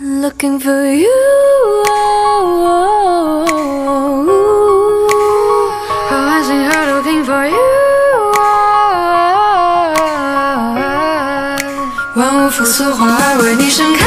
Looking for you. Oh, oh, oh. 好安心 her looking for you. 万物复苏，花儿为你盛开。